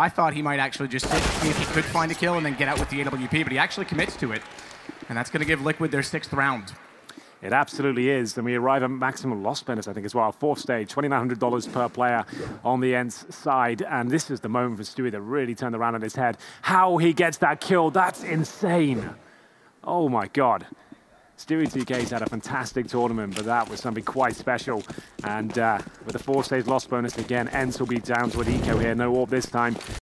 I thought he might actually just see if he could find a kill and then get out with the AWP, but he actually commits to it. And that's going to give Liquid their sixth round. It absolutely is. And we arrive at maximum loss bonus, I think, as well. Fourth stage, $2,900 per player on the ENCE side. And this is the moment for Stewie that really turned around on his head. How he gets that kill, that's insane. Oh my God. Stewie2K's had a fantastic tournament, but that was something quite special. And uh, with the four stage loss bonus again, ENCE will be down to an eco here. No orb this time.